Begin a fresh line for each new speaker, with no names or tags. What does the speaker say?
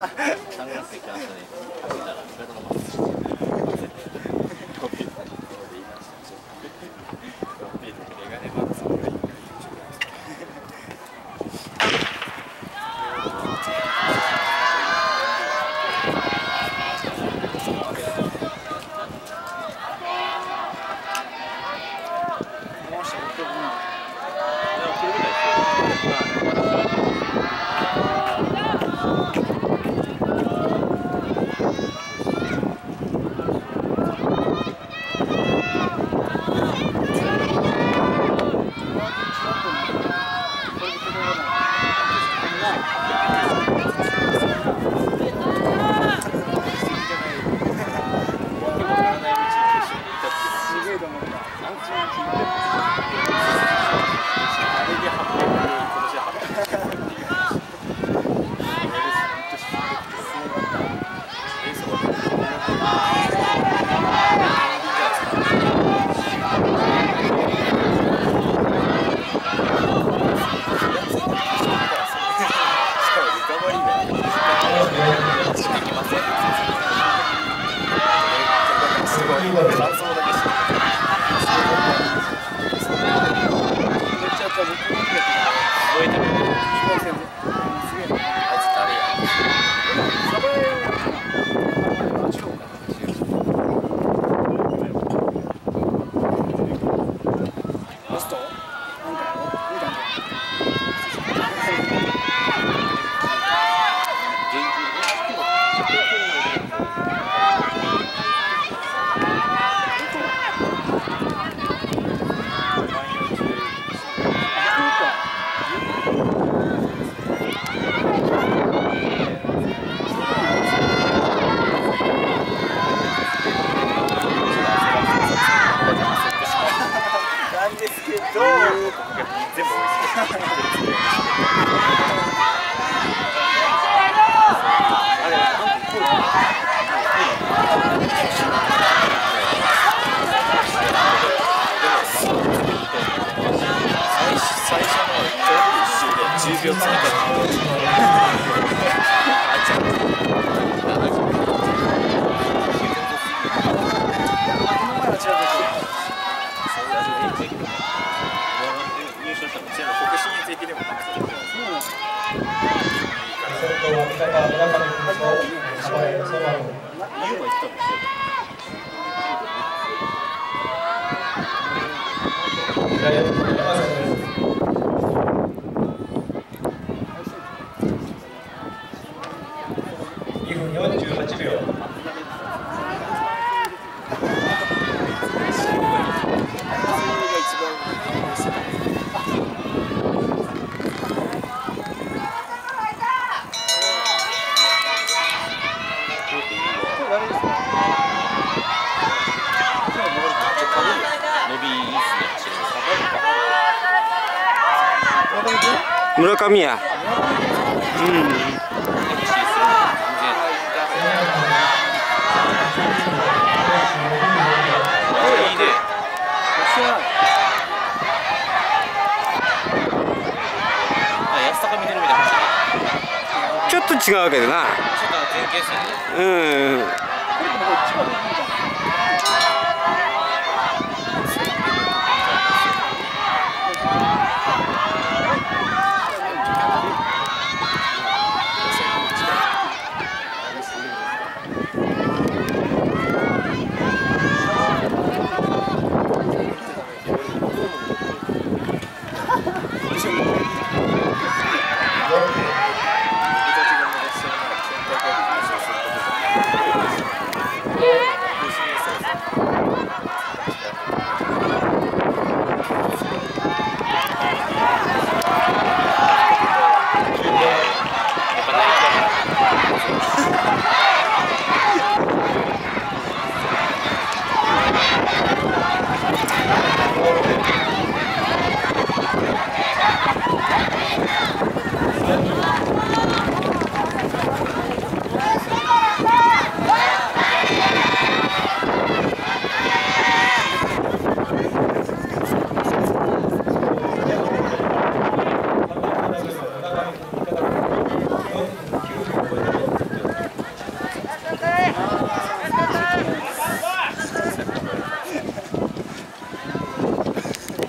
3月きましたね。言われる。Stop. 10秒つなかった。
村上やうんちょっと違うけどな。うん。We're gonna